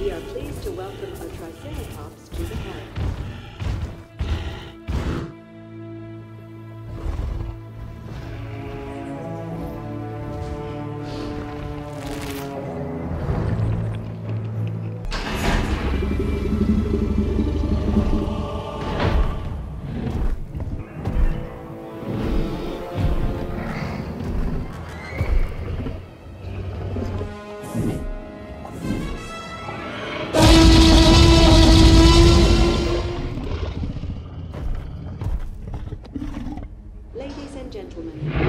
We are pleased to welcome a Triceratops to the park. gentlemen.